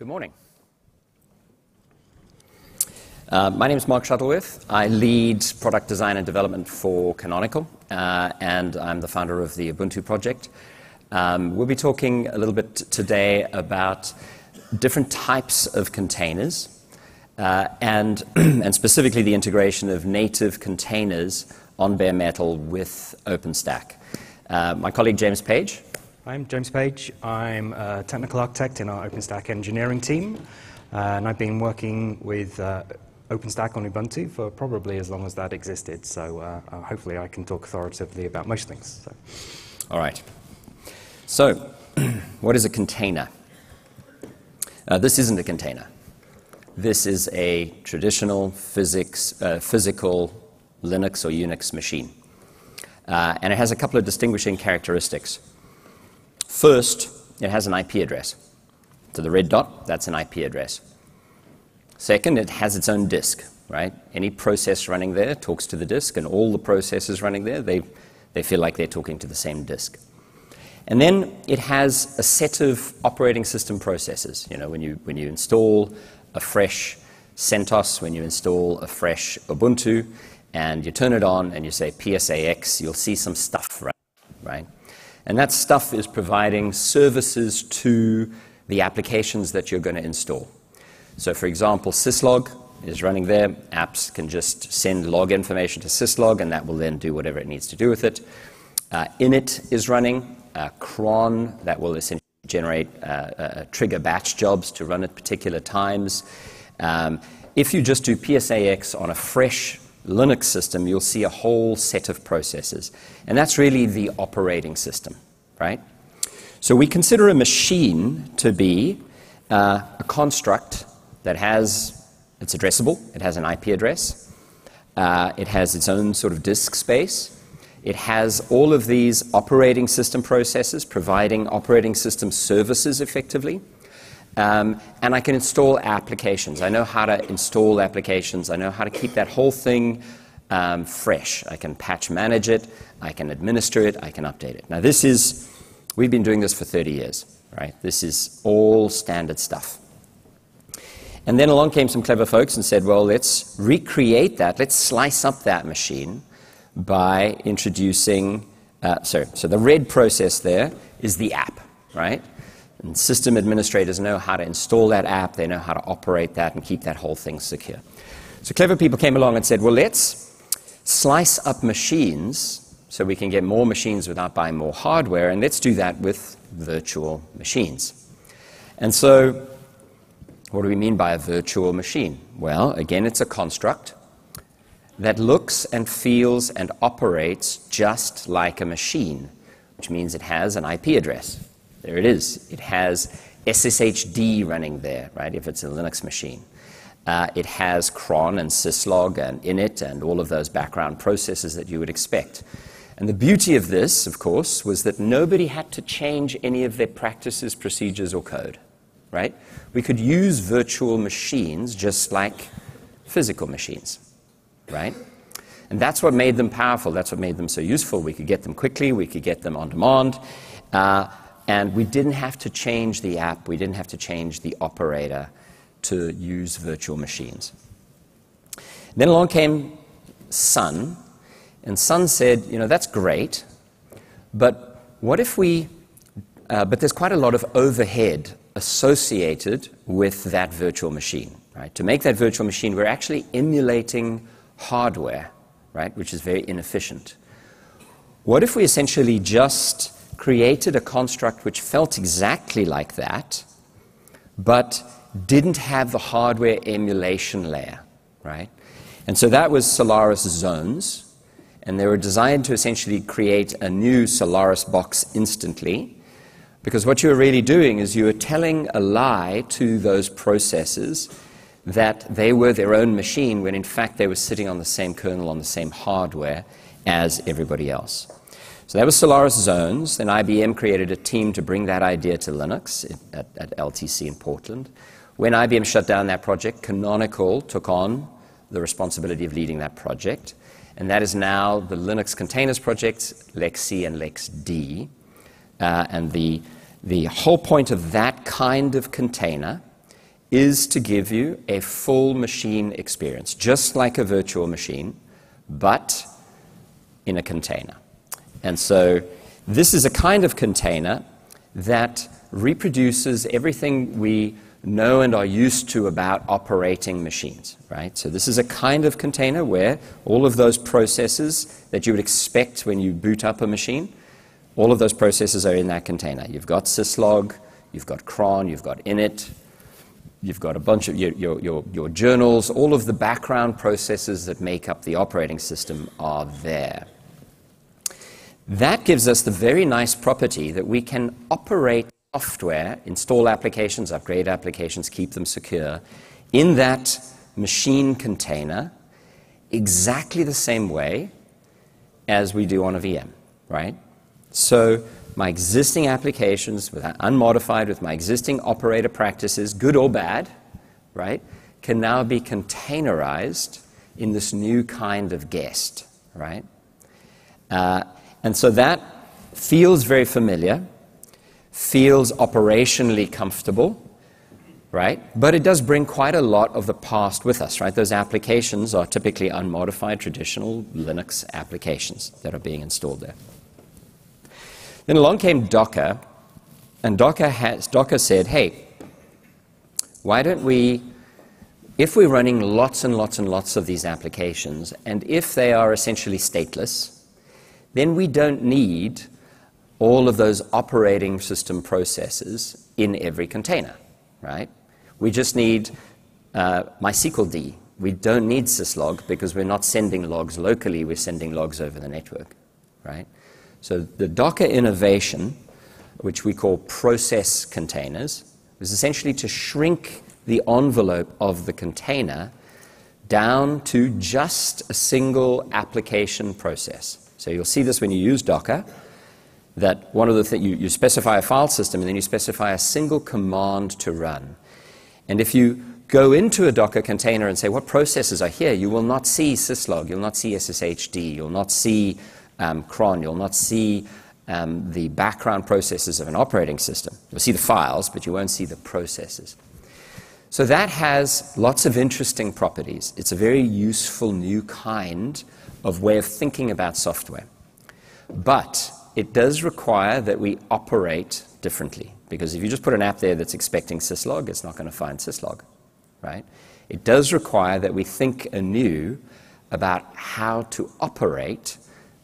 Good morning. Uh, my name is Mark Shuttleworth. I lead product design and development for Canonical, uh, and I'm the founder of the Ubuntu project. Um, we'll be talking a little bit today about different types of containers, uh, and, and specifically the integration of native containers on bare metal with OpenStack. Uh, my colleague James Page I'm James Page. I'm a technical architect in our OpenStack engineering team, uh, and I've been working with uh, OpenStack on Ubuntu for probably as long as that existed. So uh, uh hopefully I can talk authoritatively about most things. So. All right. So, what is a container? Uh, this isn't a container. This is a traditional physics, uh, physical Linux or Unix machine. and it has a couple of distinguishing characteristics. First, it has an IP address. So the red dot, that's an IP address. Second, it has its own disk, right? Any process running there talks to the disk, and all the processes running there, they, they feel like they're talking to the same disk. And then it has a set of operating system processes. You know, when you, when you install a fresh CentOS, when you install a fresh Ubuntu, and you turn it on and you say PSAX, you'll see some stuff, right? right? And that stuff is providing services to the applications that you're going to install. So, for example, syslog is running there. Apps can just send log information to syslog, and that will then do whatever it needs to do with it. Uh, init is running. Uh, cron, that will essentially generate uh, trigger batch jobs to run at particular times. Um, if you just do PSAX on a fresh Linux system, you'll see a whole set of processes. And that's really the operating system, right? So we consider a machine to be uh, a construct that has, it's addressable, it has an IP address, uh, it has its own sort of disk space, it has all of these operating system processes providing operating system services effectively. Um, and I can install applications. I know how to install applications. I know how to keep that whole thing um, fresh. I can patch manage it. I can administer it. I can update it. Now, this is, we've been doing this for 30 years, right? This is all standard stuff. And then along came some clever folks and said, well, let's recreate that. Let's slice up that machine by introducing, uh, sorry, so the red process there is the app, right? And system administrators know how to install that app, they know how to operate that and keep that whole thing secure. So clever people came along and said, well, let's slice up machines so we can get more machines without buying more hardware, and let's do that with virtual machines. And so, what do we mean by a virtual machine? Well, again, it's a construct that looks and feels and operates just like a machine, which means it has an IP address. There it is. It has SSHD running there, right, if it's a Linux machine. Uh, it has cron and syslog and init and all of those background processes that you would expect. And the beauty of this, of course, was that nobody had to change any of their practices, procedures, or code, right? We could use virtual machines just like physical machines, right? And that's what made them powerful. That's what made them so useful. We could get them quickly, we could get them on demand. Uh, and we didn't have to change the app, we didn't have to change the operator to use virtual machines. Then along came Sun, and Sun said, you know, that's great, but what if we, uh, but there's quite a lot of overhead associated with that virtual machine, right? To make that virtual machine, we're actually emulating hardware, right, which is very inefficient. What if we essentially just created a construct which felt exactly like that, but didn't have the hardware emulation layer, right? And so that was Solaris Zones, and they were designed to essentially create a new Solaris box instantly. Because what you were really doing is you were telling a lie to those processes that they were their own machine when in fact they were sitting on the same kernel, on the same hardware as everybody else. So that was Solaris Zones. Then IBM created a team to bring that idea to Linux at, at LTC in Portland. When IBM shut down that project, Canonical took on the responsibility of leading that project. And that is now the Linux Containers Project, LXC and LXD. Uh, and the, the whole point of that kind of container is to give you a full machine experience, just like a virtual machine, but in a container. And so this is a kind of container that reproduces everything we know and are used to about operating machines, right? So this is a kind of container where all of those processes that you would expect when you boot up a machine, all of those processes are in that container. You've got syslog, you've got cron, you've got init, you've got a bunch of your, your, your, your journals, all of the background processes that make up the operating system are there. That gives us the very nice property that we can operate software, install applications, upgrade applications, keep them secure in that machine container exactly the same way as we do on a VM, right? So my existing applications, unmodified with my existing operator practices, good or bad, right, can now be containerized in this new kind of guest, right? Uh, and so that feels very familiar feels operationally comfortable, right? But it does bring quite a lot of the past with us, right? Those applications are typically unmodified traditional Linux applications that are being installed there. Then along came Docker, and Docker, has, Docker said, hey, why don't we, if we're running lots and lots and lots of these applications, and if they are essentially stateless, then we don't need all of those operating system processes in every container, right? We just need uh, MySQLD. We don't need syslog because we're not sending logs locally, we're sending logs over the network, right? So the Docker innovation, which we call process containers, is essentially to shrink the envelope of the container down to just a single application process. So you'll see this when you use Docker that one of the things, you, you specify a file system and then you specify a single command to run. And if you go into a Docker container and say, what processes are here, you will not see syslog, you'll not see SSHD, you'll not see um, cron, you'll not see um, the background processes of an operating system. You'll see the files, but you won't see the processes. So that has lots of interesting properties. It's a very useful new kind of way of thinking about software. But it does require that we operate differently. Because if you just put an app there that's expecting syslog, it's not going to find syslog, right? It does require that we think anew about how to operate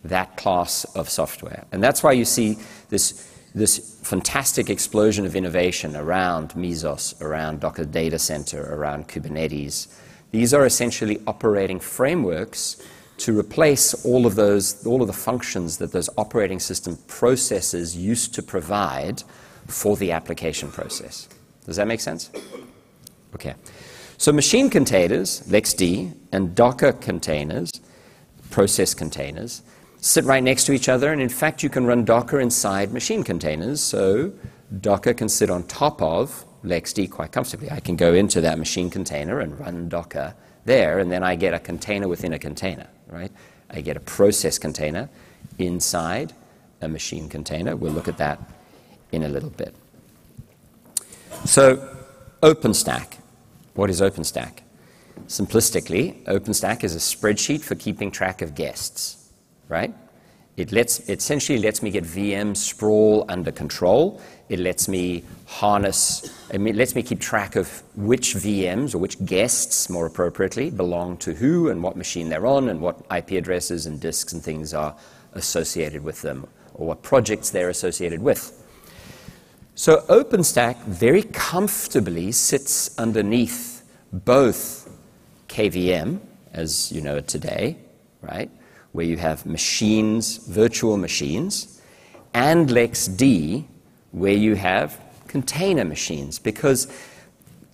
that class of software. And that's why you see this, this fantastic explosion of innovation around Mesos, around Docker Data Center, around Kubernetes. These are essentially operating frameworks to replace all of those, all of the functions that those operating system processes used to provide for the application process. Does that make sense? Okay. So machine containers, LXD, and Docker containers, process containers, sit right next to each other, and in fact, you can run Docker inside machine containers. So Docker can sit on top of LXD quite comfortably. I can go into that machine container and run Docker there, and then I get a container within a container right? I get a process container inside a machine container. We'll look at that in a little bit. So, OpenStack. What is OpenStack? Simplistically, OpenStack is a spreadsheet for keeping track of guests, right? It, lets, it essentially lets me get VM sprawl under control. It lets me harness, it lets me keep track of which VMs or which guests, more appropriately, belong to who and what machine they're on and what IP addresses and disks and things are associated with them or what projects they're associated with. So OpenStack very comfortably sits underneath both KVM, as you know it today, right? where you have machines, virtual machines, and LXD, where you have container machines, because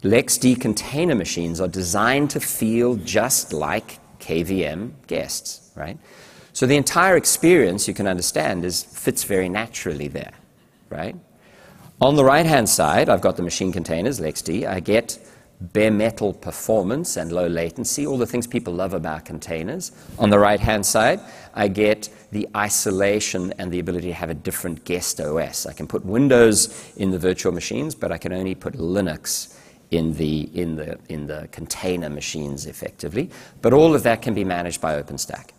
LXD container machines are designed to feel just like KVM guests, right? So the entire experience, you can understand, is, fits very naturally there, right? On the right-hand side, I've got the machine containers, LXD. I get bare metal performance and low latency, all the things people love about containers. On the right hand side, I get the isolation and the ability to have a different guest OS. I can put Windows in the virtual machines, but I can only put Linux in the, in, the, in the container machines effectively. But all of that can be managed by OpenStack.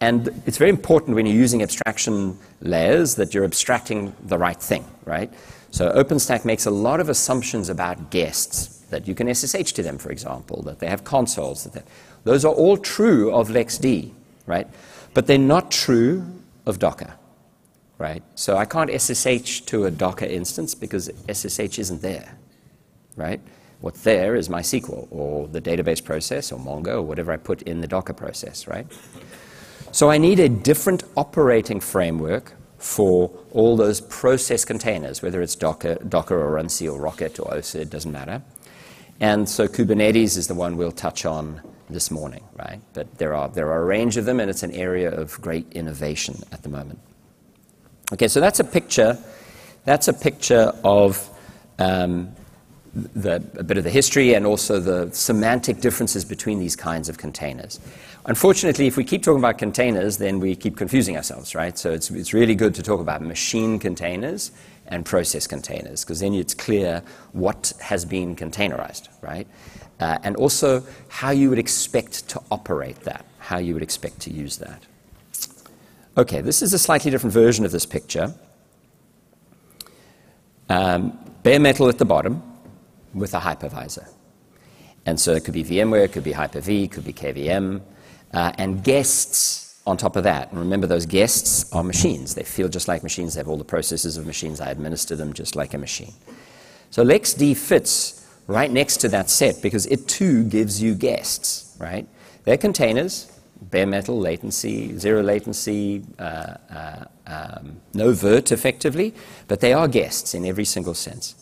And it's very important when you're using abstraction layers that you're abstracting the right thing, right? So OpenStack makes a lot of assumptions about guests, that you can SSH to them, for example, that they have consoles. That those are all true of LXD, right? But they're not true of Docker, right? So I can't SSH to a Docker instance because SSH isn't there, right? What's there is MySQL or the database process or Mongo or whatever I put in the Docker process, right? So I need a different operating framework for all those process containers, whether it's Docker, Docker or Runc or Rocket or OSID, doesn't matter. And so Kubernetes is the one we'll touch on this morning, right? But there are, there are a range of them, and it's an area of great innovation at the moment. Okay, so that's a picture. That's a picture of um, the, a bit of the history and also the semantic differences between these kinds of containers. Unfortunately, if we keep talking about containers, then we keep confusing ourselves, right? So it's, it's really good to talk about machine containers and process containers, because then it's clear what has been containerized, right? Uh, and also how you would expect to operate that, how you would expect to use that. Okay, this is a slightly different version of this picture. Um, bare metal at the bottom, with a hypervisor. And so it could be VMware, it could be Hyper-V, it could be KVM, uh, and guests on top of that. And remember, those guests are machines. They feel just like machines, they have all the processes of machines. I administer them just like a machine. So LXD fits right next to that set because it too gives you guests, right? They're containers, bare metal, latency, zero latency, uh, uh, um, no vert effectively, but they are guests in every single sense.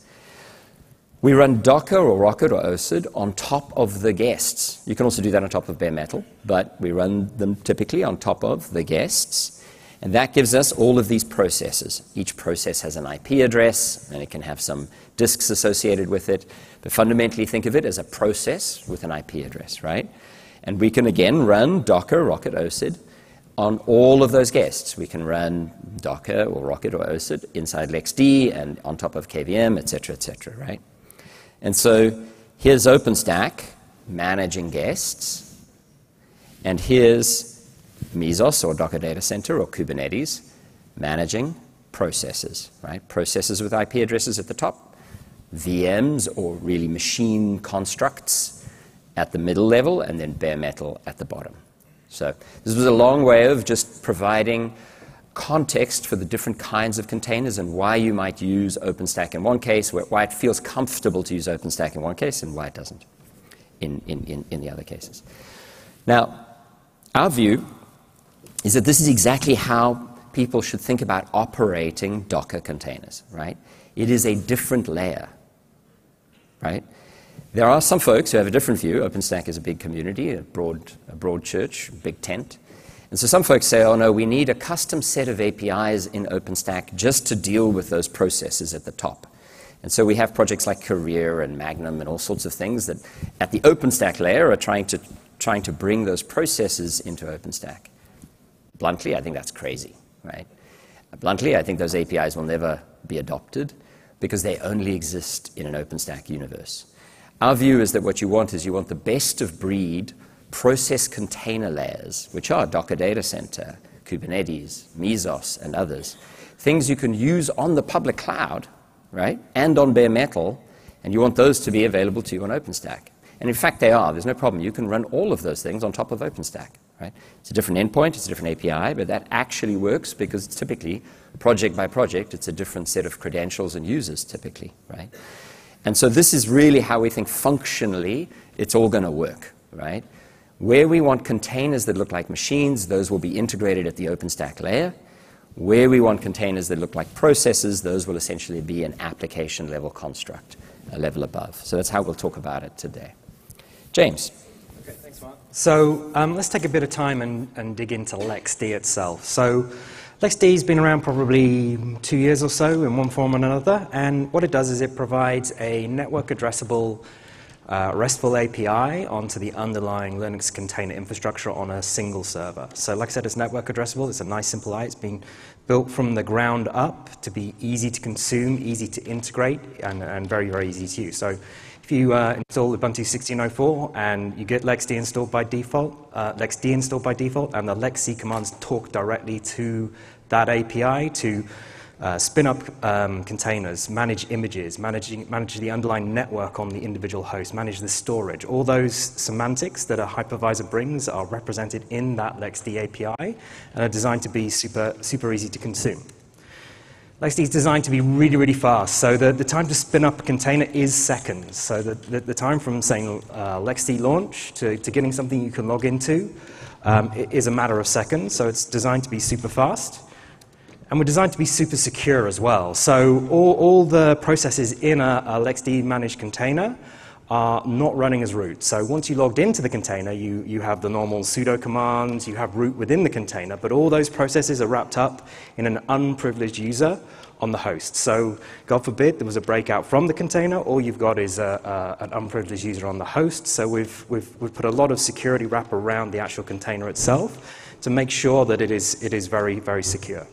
We run Docker or Rocket or OSID on top of the guests. You can also do that on top of bare metal, but we run them typically on top of the guests. And that gives us all of these processes. Each process has an IP address, and it can have some disks associated with it. But fundamentally, think of it as a process with an IP address, right? And we can again run Docker, Rocket, OSID on all of those guests. We can run Docker or Rocket or OSID inside LXD and on top of KVM, et cetera, et cetera, right? And so here's OpenStack managing guests, and here's Mesos or Docker Data Center or Kubernetes managing processes, right? Processes with IP addresses at the top, VMs or really machine constructs at the middle level, and then bare metal at the bottom. So this was a long way of just providing context for the different kinds of containers and why you might use OpenStack in one case, why it feels comfortable to use OpenStack in one case, and why it doesn't in, in, in, the other cases. Now, our view is that this is exactly how people should think about operating Docker containers, right? It is a different layer, right? There are some folks who have a different view. OpenStack is a big community, a broad, a broad church, big tent. And so some folks say, oh no, we need a custom set of APIs in OpenStack just to deal with those processes at the top. And so we have projects like Kuryr and Magnum and all sorts of things that at the OpenStack layer are trying to, trying to bring those processes into OpenStack. Bluntly, I think that's crazy, right? Bluntly, I think those APIs will never be adopted because they only exist in an OpenStack universe. Our view is that what you want is you want the best of breed process container layers, which are Docker Data Center, Kubernetes, Mesos, and others, things you can use on the public cloud, right, and on bare metal, and you want those to be available to you on OpenStack. And in fact, they are. There's no problem. You can run all of those things on top of OpenStack. Right? It's a different endpoint, it's a different API, but that actually works because typically, project by project, it's a different set of credentials and users typically. Right? And so this is really how we think functionally it's all going to work. Right? Where we want containers that look like machines, those will be integrated at the OpenStack layer. Where we want containers that look like processes, those will essentially be an application level construct, a level above. So that's how we'll talk about it today. James. Okay, thanks, Mark. So um, let's take a bit of time and, and dig into LXD itself. So LXD has been around probably two years or so in one form or another, and what it does is it provides a network addressable uh, RESTful API onto the underlying Linux container infrastructure on a single server. So like I said, it's network addressable. It's a nice, simple AI. It's been built from the ground up to be easy to consume, easy to integrate, and, and very, very easy to use. So if you uh, install Ubuntu 16.04 and you get LXD installed by default, uh, installed by default, and the LXC commands talk directly to that API to uh, spin up um, containers, manage images, managing, manage the underlying network on the individual host, manage the storage. All those semantics that a hypervisor brings are represented in that LXD API and are designed to be super, super easy to consume. LXD is designed to be really, really fast. So the, the time to spin up a container is seconds. So the, the, the time from saying uh, LXD launch to, to getting something you can log into um, is a matter of seconds. So it's designed to be super fast. And we're designed to be super secure as well. So all, all the processes in a, a LXD managed container are not running as root. So once you logged into the container, you, you have the normal sudo commands, you have root within the container, but all those processes are wrapped up in an unprivileged user on the host. So God forbid there was a breakout from the container, all you've got is a, a, an unprivileged user on the host. So we've, we've, we've put a lot of security wrap around the actual container itself to make sure that it is, it is very, very secure.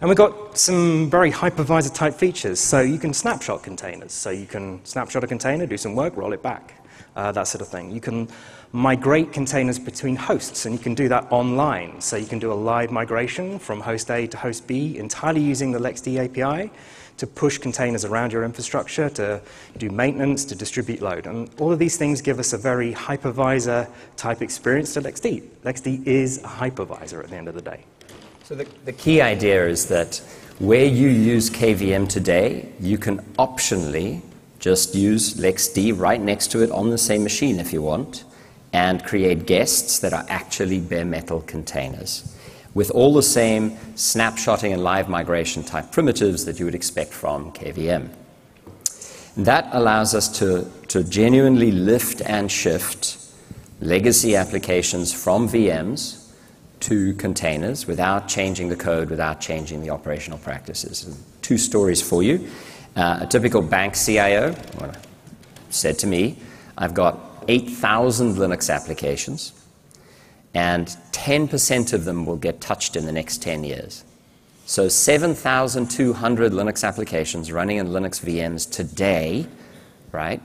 And we've got some very hypervisor type features. So you can snapshot containers. So you can snapshot a container, do some work, roll it back, uh, that sort of thing. You can migrate containers between hosts, and you can do that online. So you can do a live migration from host A to host B entirely using the LXD API to push containers around your infrastructure, to do maintenance, to distribute load. And all of these things give us a very hypervisor type experience to LXD. LXD is a hypervisor at the end of the day. So the, the key idea is that where you use KVM today, you can optionally just use LXD right next to it on the same machine if you want, and create guests that are actually bare metal containers with all the same snapshotting and live migration type primitives that you would expect from KVM. That allows us to, to genuinely lift and shift legacy applications from VMs to containers without changing the code, without changing the operational practices. Two stories for you. Uh, a typical bank CIO said to me, I've got 8,000 Linux applications, and 10% of them will get touched in the next 10 years. So 7,200 Linux applications running in Linux VMs today, right,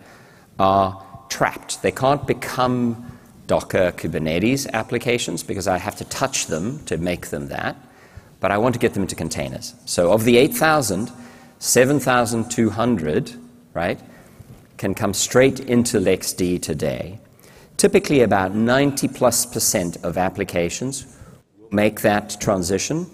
are trapped. They can't become Docker Kubernetes applications because I have to touch them to make them that, but I want to get them into containers. So of the 8,000, 7,200, right, can come straight into LXD today. Typically about 90 plus percent of applications make that transition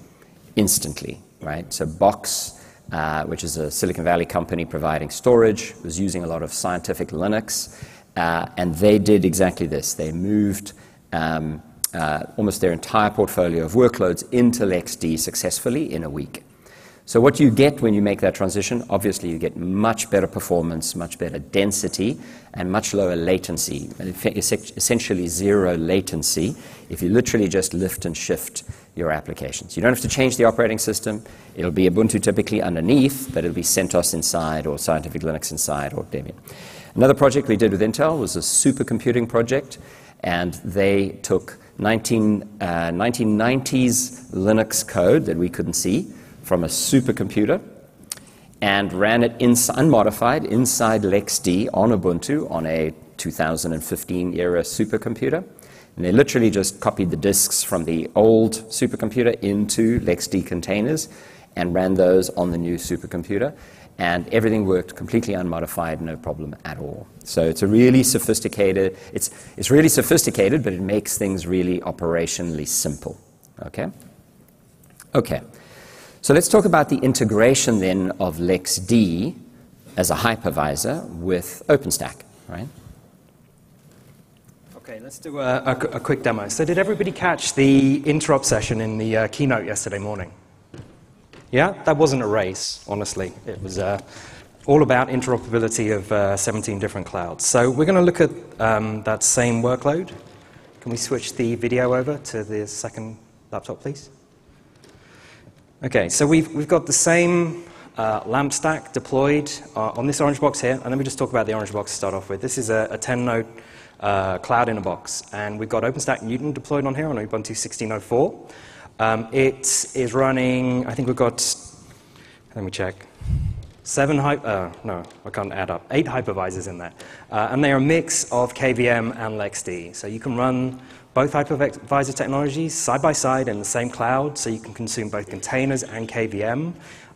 instantly, right? So Box, uh, which is a Silicon Valley company providing storage, was using a lot of scientific Linux uh, and they did exactly this. They moved um, uh, almost their entire portfolio of workloads into LXD successfully in a week. So, what you get when you make that transition, obviously, you get much better performance, much better density, and much lower latency. Essentially, zero latency if you literally just lift and shift your applications. You don't have to change the operating system. It'll be Ubuntu typically underneath, but it'll be CentOS inside, or Scientific Linux inside, or Debian. Another project we did with Intel was a supercomputing project, and they took 19, uh, 1990s Linux code that we couldn't see from a supercomputer and ran it unmodified inside LXD on Ubuntu on a 2015 era supercomputer. And they literally just copied the disks from the old supercomputer into LXD containers and ran those on the new supercomputer and everything worked completely unmodified, no problem at all. So it's a really sophisticated, it's, it's really sophisticated, but it makes things really operationally simple. Okay? Okay. So let's talk about the integration then of LXD as a hypervisor with OpenStack, right? Okay, let's do a, a, a quick demo. So did everybody catch the interop session in the uh, keynote yesterday morning? Yeah, that wasn't a race, honestly. It was uh, all about interoperability of uh, 17 different clouds. So we're going to look at um, that same workload. Can we switch the video over to the second laptop, please? Okay, so we've, we've got the same uh, LAMP stack deployed uh, on this orange box here. And let me just talk about the orange box to start off with. This is a, a 10 node uh, cloud in a box. And we've got OpenStack Newton deployed on here on Ubuntu 16.04. Um, it is running, I think we've got, let me check. seven, uh, no, I can't add up, eight hypervisors in there. Uh, and they are a mix of KVM and LXD. So you can run both hypervisor technologies side by side in the same cloud, so you can consume both containers and KVM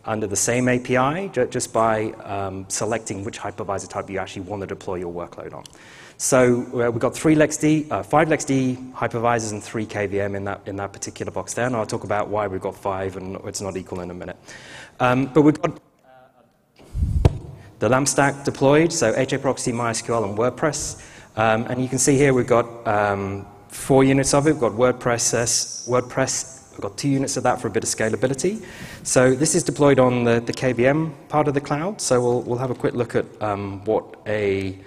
under the same API just by um, selecting which hypervisor type you actually want to deploy your workload on. So uh, we've got three LXD, uh, five LXD hypervisors and three KVM in that, in that particular box there, and I'll talk about why we've got five and it's not equal in a minute. Um, but we've got the LAMP stack deployed, so HAProxy, MySQL, and WordPress. Um, and you can see here we've got um, four units of it. We've got WordPress, WordPress. We've got two units of that for a bit of scalability. So this is deployed on the, the KVM part of the cloud. So we'll, we'll have a quick look at um, what a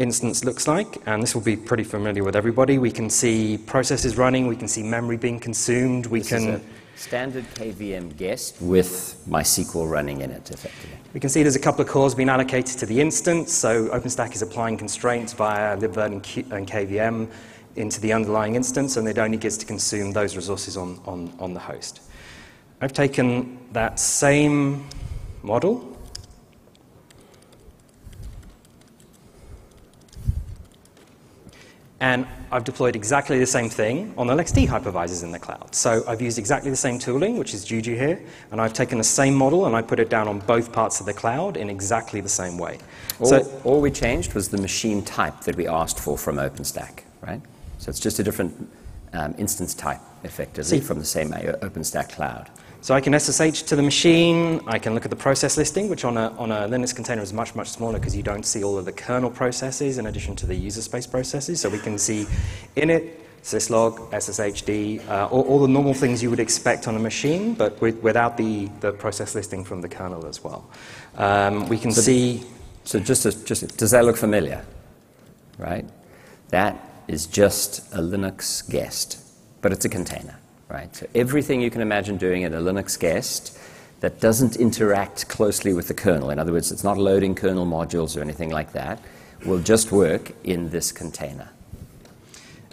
instance looks like, and this will be pretty familiar with everybody. We can see processes running, we can see memory being consumed, we this can... standard KVM guest with MySQL running in it, effectively. We can see there's a couple of cores being allocated to the instance, so OpenStack is applying constraints via libvirt and, and KVM into the underlying instance, and it only gets to consume those resources on, on, on the host. I've taken that same model And I've deployed exactly the same thing on the LXD hypervisors in the cloud. So I've used exactly the same tooling, which is Juju here, and I've taken the same model and I put it down on both parts of the cloud in exactly the same way. All, so, all we changed was the machine type that we asked for from OpenStack, right? So it's just a different um, instance type, effectively, see, from the same OpenStack cloud. So I can SSH to the machine, I can look at the process listing, which on a, on a Linux container is much, much smaller because you don't see all of the kernel processes in addition to the user space processes. So we can see init, syslog, SSHD, uh, all, all, the normal things you would expect on a machine, but with, without the, the process listing from the kernel as well. Um, we can so, see... So just, as, just, does that look familiar? Right? That is just a Linux guest, but it's a container right? So everything you can imagine doing in a Linux guest that doesn't interact closely with the kernel, in other words, it's not loading kernel modules or anything like that, will just work in this container.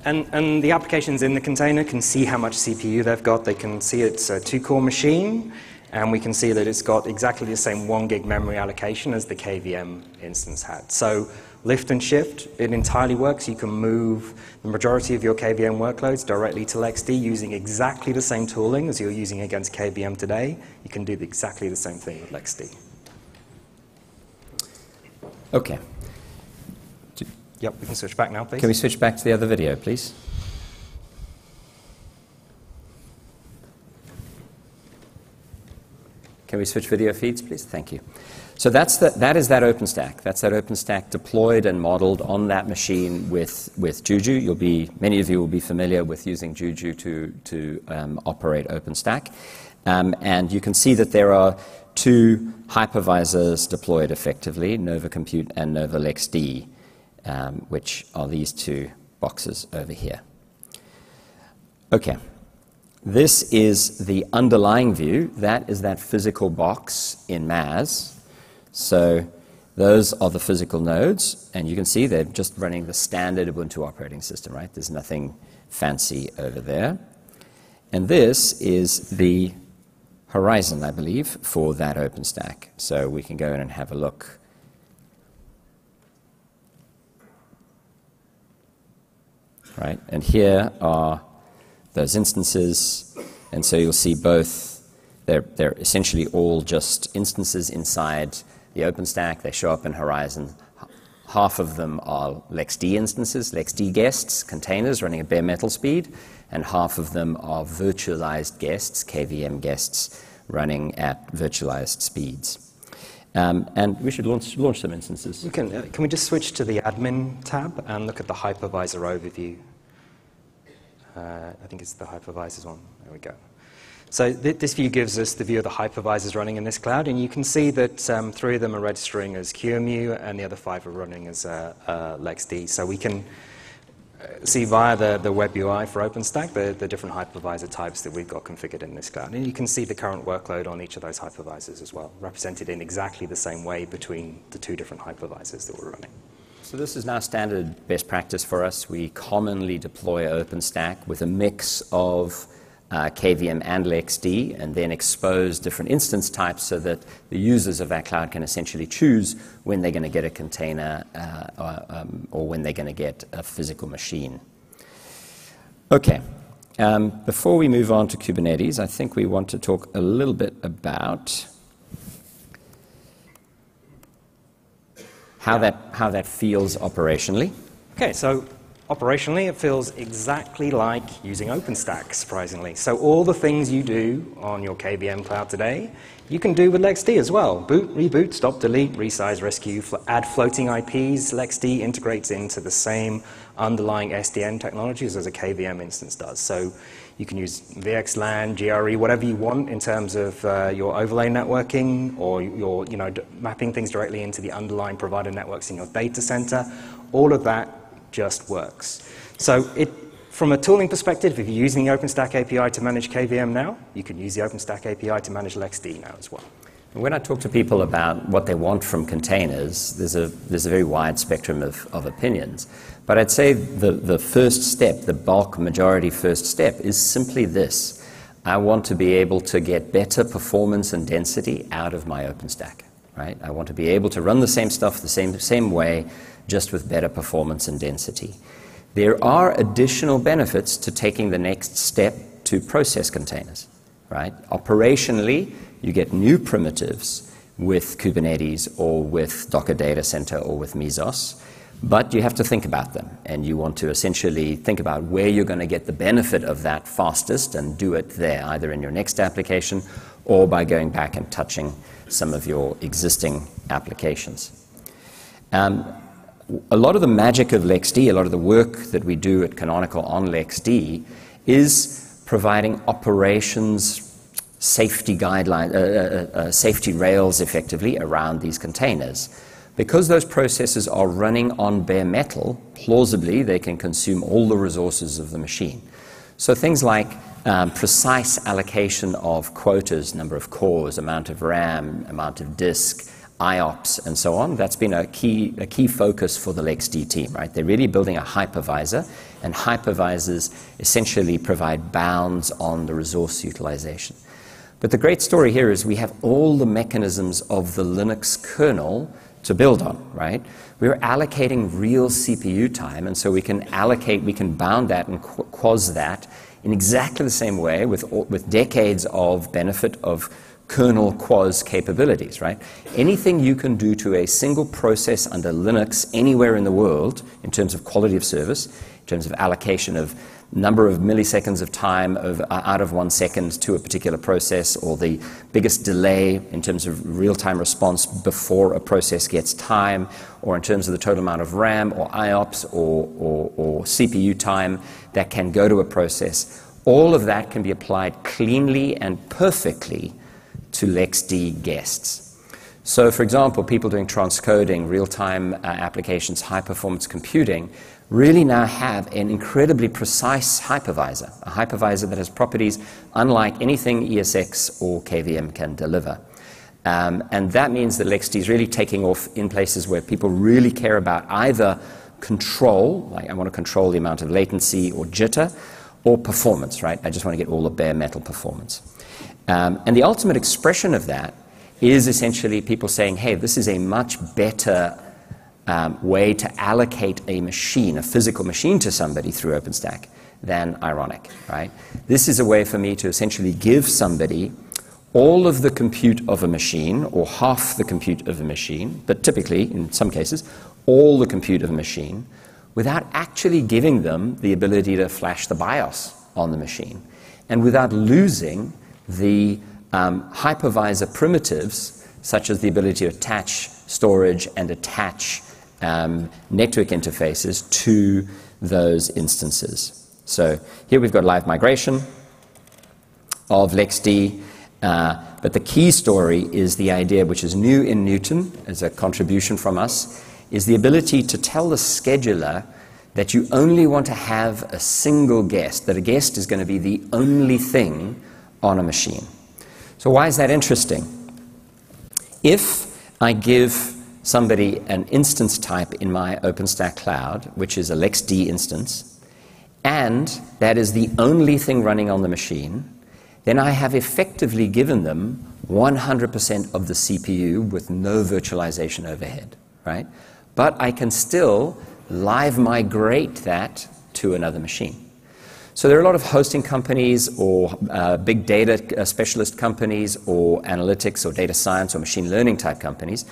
And, and the applications in the container can see how much CPU they've got. They can see it's a two-core machine, and we can see that it's got exactly the same one gig memory allocation as the KVM instance had. So lift and shift, it entirely works. You can move the majority of your KVM workloads directly to LXD using exactly the same tooling as you're using against KVM today. You can do exactly the same thing with LXD. Okay. Yep, we can switch back now, please. Can we switch back to the other video, please? Can we switch video feeds, please? Thank you. So that's the, that is that OpenStack. That's that OpenStack deployed and modeled on that machine with, with Juju. You'll be, many of you will be familiar with using Juju to, to um, operate OpenStack. Um, and you can see that there are two hypervisors deployed effectively, Nova Compute and Nova LXD, um, which are these two boxes over here. Okay. This is the underlying view. That is that physical box in MAAS so those are the physical nodes, and you can see they're just running the standard Ubuntu operating system, right? There's nothing fancy over there. And this is the horizon, I believe, for that OpenStack. So we can go in and have a look. Right, and here are those instances, and so you'll see both, they're, they're essentially all just instances inside the OpenStack, they show up in Horizon. Half of them are LXD instances, LXD guests, containers running at bare metal speed, and half of them are virtualized guests, KVM guests, running at virtualized speeds. Um, and we should launch, launch some instances. We can, uh, can we just switch to the admin tab and look at the hypervisor overview? Uh, I think it's the hypervisors one. There we go. So th this view gives us the view of the hypervisors running in this cloud, and you can see that um, three of them are registering as QEMU, and the other five are running as uh, uh, LXD. So we can uh, see via the, the web UI for OpenStack the, the different hypervisor types that we've got configured in this cloud. And you can see the current workload on each of those hypervisors as well, represented in exactly the same way between the two different hypervisors that we're running. So this is now standard best practice for us. We commonly deploy OpenStack with a mix of uh, KVM and LXD, and then expose different instance types so that the users of that cloud can essentially choose when they're going to get a container uh, or, um, or, when they're going to get a physical machine. Okay, um, before we move on to Kubernetes, I think we want to talk a little bit about how, that, how that feels operationally. Okay, so Operationally, it feels exactly like using OpenStack, surprisingly. So all the things you do on your KVM cloud today, you can do with LXD as well. Boot, reboot, stop, delete, resize, rescue, add floating IPs. LXD integrates into the same underlying SDN technologies as a KVM instance does. So you can use VXLAN, GRE, whatever you want in terms of uh, your overlay networking or your, you know, mapping things directly into the underlying provider networks in your data center. All of that just works. So it, from a tooling perspective, if you're using the OpenStack API to manage KVM now, you can use the OpenStack API to manage LXD now as well. When I talk to people about what they want from containers, there's a, there's a very wide spectrum of, of opinions. But I'd say the, the first step, the bulk majority first step, is simply this. I want to be able to get better performance and density out of my OpenStack. Right? I want to be able to run the same stuff the same, same way just with better performance and density. There are additional benefits to taking the next step to process containers, right? Operationally, you get new primitives with Kubernetes or with Docker Data Center or with Mesos, but you have to think about them and you want to essentially think about where you're going to get the benefit of that fastest and do it there, either in your next application or by going back and touching some of your existing applications. Um, a lot of the magic of LXD, a lot of the work that we do at Canonical on LXD, is providing operations safety guidelines, uh, uh, uh, safety rails effectively around these containers. Because those processes are running on bare metal, plausibly they can consume all the resources of the machine. So things like um, precise allocation of quotas, number of cores, amount of RAM, amount of disk, IOPS and so on. That's been a key, a key focus for the LXD team, right? They're really building a hypervisor, and hypervisors essentially provide bounds on the resource utilization. But the great story here is we have all the mechanisms of the Linux kernel to build on, right? We're allocating real CPU time, and so we can allocate, we can bound that and QoS that in exactly the same way with, with decades of benefit of kernel QoS capabilities, right? Anything you can do to a single process under Linux anywhere in the world in terms of quality of service, in terms of allocation of number of milliseconds of time of, uh, out of one second to a particular process, or the biggest delay in terms of real time response before a process gets time, or in terms of the total amount of RAM or IOPS or, or, or CPU time that can go to a process. All of that can be applied cleanly and perfectly to LXD guests. So, for example, people doing transcoding, real time uh, applications, high performance computing, really now have an incredibly precise hypervisor, a hypervisor that has properties unlike anything ESX or KVM can deliver. Um, and that means that LXD is really taking off in places where people really care about either control, like I want to control the amount of latency or jitter, or performance, right? I just want to get all the bare metal performance. Um, and the ultimate expression of that is essentially people saying, hey, this is a much better um, way to allocate a machine, a physical machine to somebody through OpenStack than Ironic, right? This is a way for me to essentially give somebody all of the compute of a machine, or half the compute of a machine, but typically, in some cases, all the compute of a machine, without actually giving them the ability to flash the BIOS on the machine, and without losing the um, hypervisor primitives, such as the ability to attach storage and attach um, network interfaces to those instances. So here we've got live migration of LXD, uh, but the key story is the idea, which is new in Newton as a contribution from us, is the ability to tell the scheduler that you only want to have a single guest, that a guest is going to be the only thing on a machine. So, why is that interesting? If I give somebody an instance type in my OpenStack cloud, which is a LXD instance, and that is the only thing running on the machine, then I have effectively given them 100% of the CPU with no virtualization overhead, right? But I can still live migrate that to another machine. So there are a lot of hosting companies or uh, big data uh, specialist companies or analytics or data science or machine learning type companies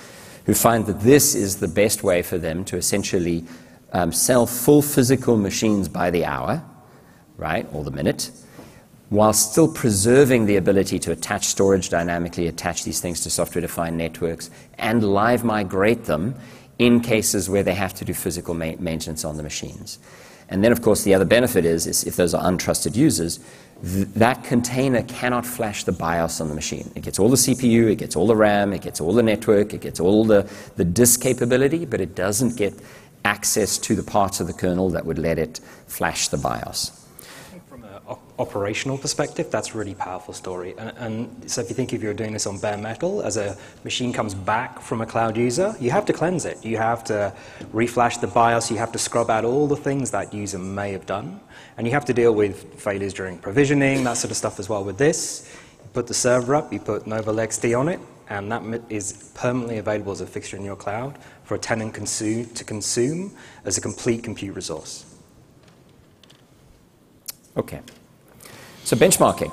who find that this is the best way for them to essentially um, sell full physical machines by the hour, right, or the minute, while still preserving the ability to attach storage dynamically, attach these things to software defined networks, and live migrate them in cases where they have to do physical ma- maintenance on the machines. And then, of course, the other benefit is, is if those are untrusted users, th- that container cannot flash the BIOS on the machine. It gets all the CPU, it gets all the RAM, it gets all the network, it gets all the, the disk capability, but it doesn't get access to the parts of the kernel that would let it flash the BIOS operational perspective, that's a really powerful story. And, and, so if you think if you're doing this on bare metal, as a machine comes back from a cloud user, you have to cleanse it. You have to reflash the BIOS, you have to scrub out all the things that user may have done. And you have to deal with failures during provisioning, that sort of stuff as well with this. You put the server up, you put Nova LXD on it, and that is permanently available as a fixture in your cloud for a tenant consume, to consume as a complete compute resource. Okay. So benchmarking.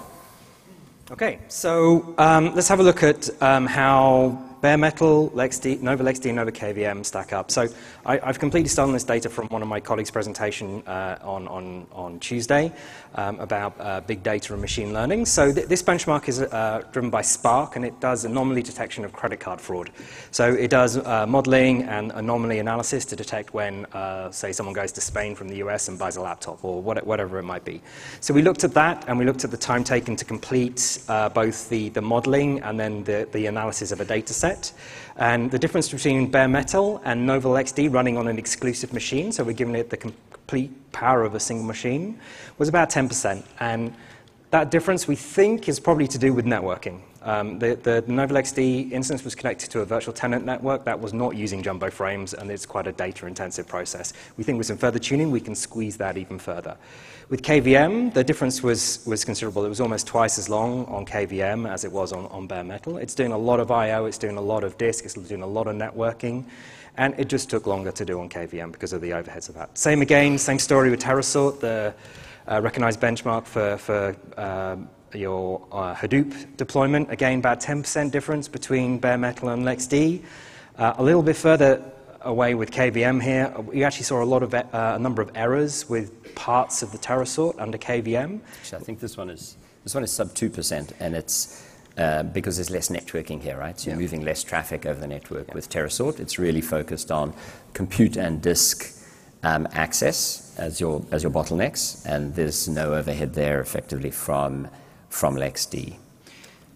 Okay, so um, let's have a look at um, how bare metal, LXD, Nova LXD, and Nova KVM stack up. So I, have completely stolen this data from one of my colleagues' presentation uh, on, on, on Tuesday um, about uh, big data and machine learning. So th this benchmark is uh, driven by Spark, and it does anomaly detection of credit card fraud. So it does uh, modeling and anomaly analysis to detect when, uh, say, someone goes to Spain from the US and buys a laptop or what, whatever it might be. So we looked at that, and we looked at the time taken to complete uh, both the, the modeling and then the, the analysis of a data set set. And the difference between bare metal and Nova LXD running on an exclusive machine, so we're giving it the complete power of a single machine, was about 10%. And that difference, we think, is probably to do with networking. Um, the, the Nova LXD instance was connected to a virtual tenant network that was not using jumbo frames, and it's quite a data-intensive process. We think with some further tuning, we can squeeze that even further. With KVM, the difference was, was considerable. It was almost twice as long on KVM as it was on, on bare metal. It's doing a lot of I.O., it's doing a lot of disk, it's doing a lot of networking, and it just took longer to do on KVM because of the overheads of that. Same again, same story with Terasort, the uh, recognized benchmark for, for uh, your uh, Hadoop deployment. Again, about 10% difference between bare metal and LXD. Uh, a little bit further away with KVM here, we actually saw a lot of uh, a number of errors with parts of the Terasort under KVM. Actually, I think this one is this one is sub two percent, and it's uh, because there's less networking here, right? So you're yeah. moving less traffic over the network. Yeah. With Terasort, it's really focused on compute and disk um, access as your as your bottlenecks, and there's no overhead there effectively from from LXD.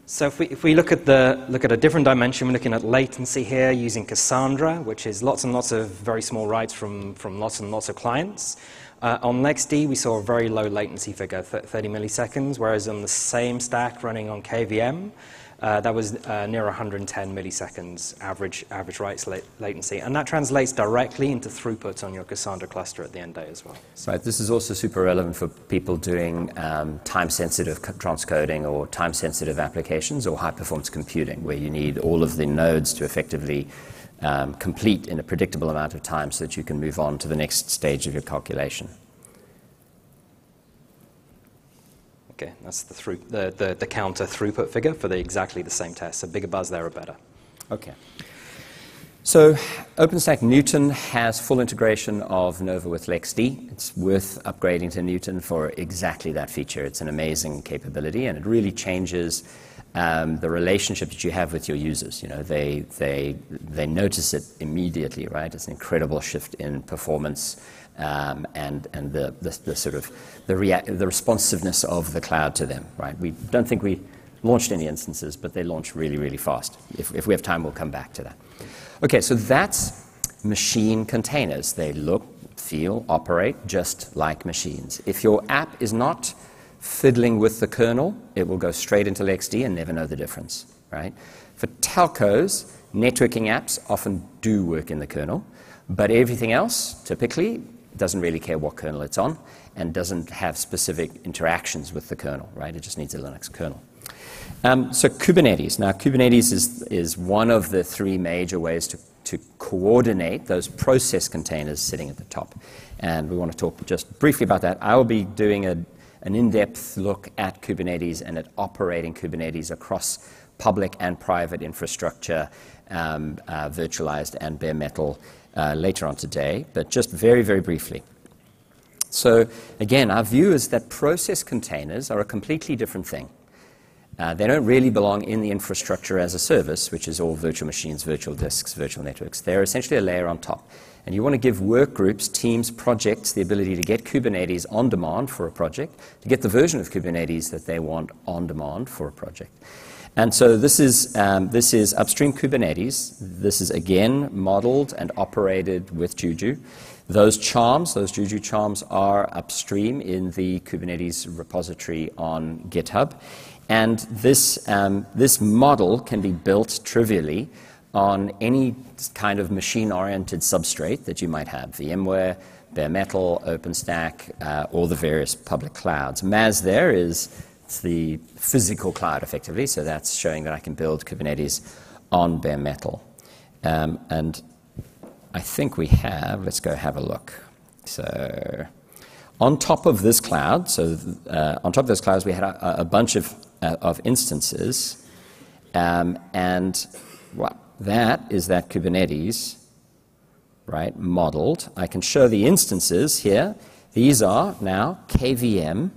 So if we, if we look, at the, look at a different dimension, we're looking at latency here using Cassandra, which is lots and lots of very small writes from, from lots and lots of clients. Uh, on LXD, we saw a very low latency figure, 30 milliseconds, whereas on the same stack running on KVM, uh, that was uh, near 110 milliseconds average, average writes latency. And that translates directly into throughput on your Cassandra cluster at the end day as well. Right. This is also super relevant for people doing um, time sensitive transcoding or time sensitive applications or high performance computing, where you need all of the nodes to effectively um, complete in a predictable amount of time so that you can move on to the next stage of your calculation. Okay, that's the, through, the, the, the, counter throughput figure for the, exactly the same test. So bigger buzz there are better. Okay. So OpenStack Newton has full integration of Nova with LXD. It's worth upgrading to Newton for exactly that feature. It's an amazing capability, and it really changes um, the relationship that you have with your users. You know, they, they, they notice it immediately, right? It's an incredible shift in performance um, and, and the, the, the, sort of the, the responsiveness of the cloud to them, right? We don't think we launched any instances, but they launch really, really fast. If, if we have time, we'll come back to that. Okay, so that's machine containers. They look, feel, operate just like machines. If your app is not fiddling with the kernel, it will go straight into LXD and never know the difference, right? For telcos, networking apps often do work in the kernel, but everything else, typically, doesn't really care what kernel it's on and doesn't have specific interactions with the kernel, right? It just needs a Linux kernel. Um, so Kubernetes. Now, Kubernetes is, is one of the three major ways to, to coordinate those process containers sitting at the top. And we want to talk just briefly about that. I will be doing a, an in-depth look at Kubernetes and at operating Kubernetes across public and private infrastructure, um, uh, virtualized and bare metal uh, later on today, but just very, very briefly. So again, our view is that process containers are a completely different thing. Uh, they don't really belong in the infrastructure as a service, which is all virtual machines, virtual disks, virtual networks. They're essentially a layer on top. And you want to give work groups, teams, projects the ability to get Kubernetes on demand for a project, to get the version of Kubernetes that they want on demand for a project. And so this is, um, this is upstream Kubernetes. This is again modeled and operated with Juju. Those charms, those Juju charms, are upstream in the Kubernetes repository on GitHub. And this, um, this model can be built trivially on any kind of machine oriented substrate that you might have VMware, bare metal, OpenStack, uh, or the various public clouds. MAAS there is the physical cloud effectively, so that's showing that I can build Kubernetes on bare metal. Um, and I think we have, let's go have a look. So, on top of this cloud, so uh, on top of those clouds, we had a, a bunch of uh, of instances. Um, and what that is that Kubernetes, right, modeled. I can show the instances here. These are now KVM,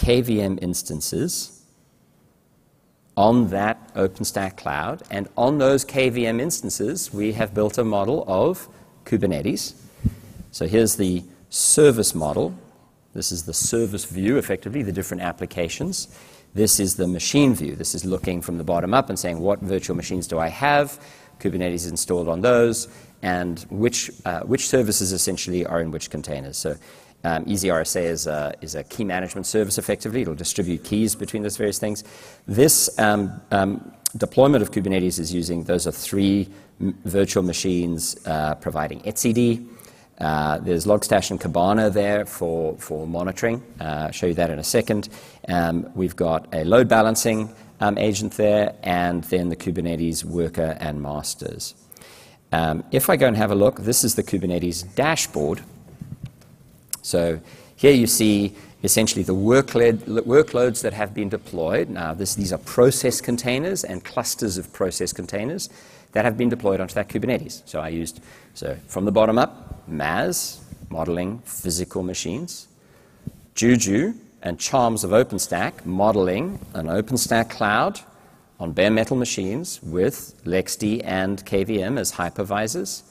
KVM instances on that OpenStack cloud. And on those KVM instances, we have built a model of Kubernetes. So here's the service model. This is the service view, effectively, the different applications. This is the machine view. This is looking from the bottom up and saying, what virtual machines do I have? Kubernetes is installed on those, and which, uh, which services essentially are in which containers. So um, EasyRSA is a, is a key management service effectively. It'll distribute keys between those various things. This um, um, deployment of Kubernetes is using, those are three virtual machines uh, providing etcd, uh, there's Logstash and Kibana there for, for monitoring. Uh, I'll show you that in a second. Um, we've got a load balancing um, agent there, and then the Kubernetes worker and masters. Um, if I go and have a look, this is the Kubernetes dashboard. So here you see essentially the workload, workloads that have been deployed. Now, this, these are process containers and clusters of process containers that have been deployed onto that Kubernetes. So I used, so from the bottom up, MAAS, modeling physical machines, Juju and Charms of OpenStack, modeling an OpenStack cloud on bare metal machines with LXD and KVM as hypervisors.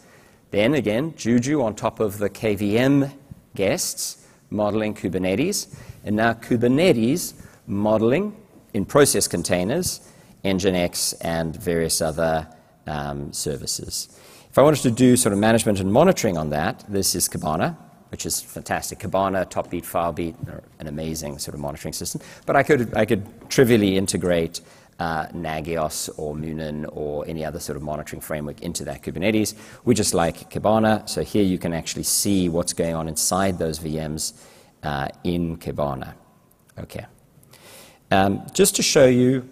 Then again, Juju on top of the KVM guests, modeling Kubernetes. And now Kubernetes modeling in process containers, Nginx, and various other um, services. If I wanted to do sort of management and monitoring on that, this is Kibana, which is fantastic. Kibana, TopBeat, FileBeat an amazing sort of monitoring system. But I could, I could trivially integrate uh, Nagios or Munin or any other sort of monitoring framework into that Kubernetes. We just like Kibana, so here you can actually see what's going on inside those VMs uh, in Kibana. Okay. Um, just to show you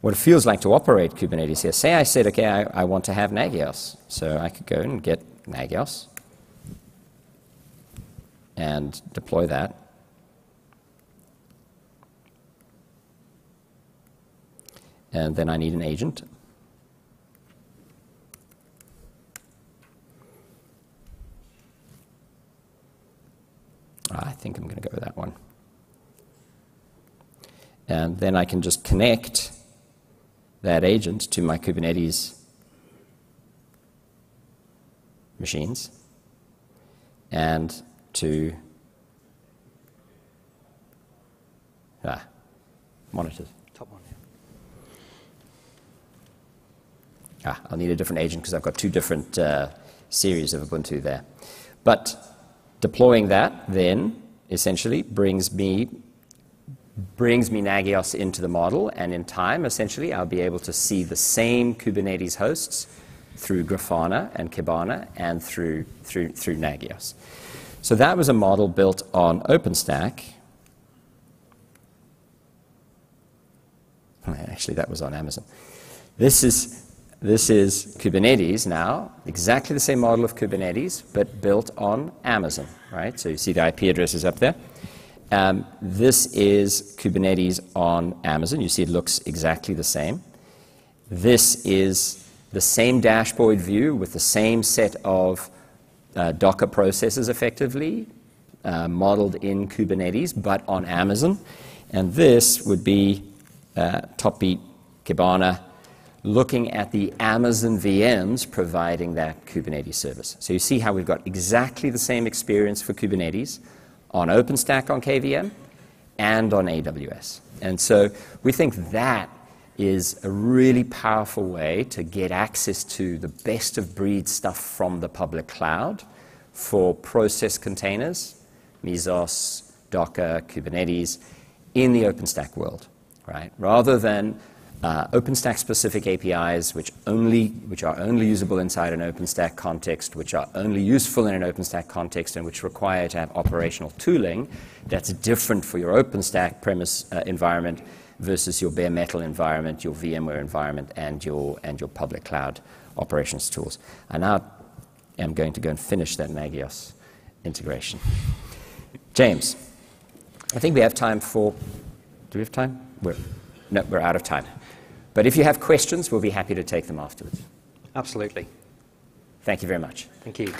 what it feels like to operate Kubernetes here. Say I said, okay, I, I want to have Nagios. So I could go and get Nagios and deploy that. And then I need an agent. I think I'm going to go with that one. And then I can just connect that agent to my Kubernetes machines and to ah, monitors. Top one, yeah. Ah, I'll need a different agent because I've got two different uh, series of Ubuntu there. But deploying that then essentially brings me brings me Nagios into the model, and in time, essentially, I'll be able to see the same Kubernetes hosts through Grafana and Kibana and through, through, through Nagios. So that was a model built on OpenStack. Actually, that was on Amazon. This is, this is Kubernetes now, exactly the same model of Kubernetes, but built on Amazon, right? So you see the IP addresses up there. Um, this is Kubernetes on Amazon. You see it looks exactly the same. This is the same dashboard view with the same set of uh, Docker processes effectively, uh, modeled in Kubernetes, but on Amazon. And this would be uh, Topbeat Kibana looking at the Amazon VMs providing that Kubernetes service. So you see how we've got exactly the same experience for Kubernetes on OpenStack on KVM and on AWS. And so we think that is a really powerful way to get access to the best of breed stuff from the public cloud for process containers, Mesos, Docker, Kubernetes, in the OpenStack world, right? Rather than uh, OpenStack specific APIs, which, only, which are only usable inside an OpenStack context, which are only useful in an OpenStack context, and which require to have operational tooling that's different for your OpenStack premise uh, environment versus your bare metal environment, your VMware environment, and your, and your public cloud operations tools. I now am going to go and finish that Nagios integration. James, I think we have time for. Do we have time? We're, no, we're out of time. But if you have questions, we'll be happy to take them afterwards. Absolutely. Thank you very much. Thank you.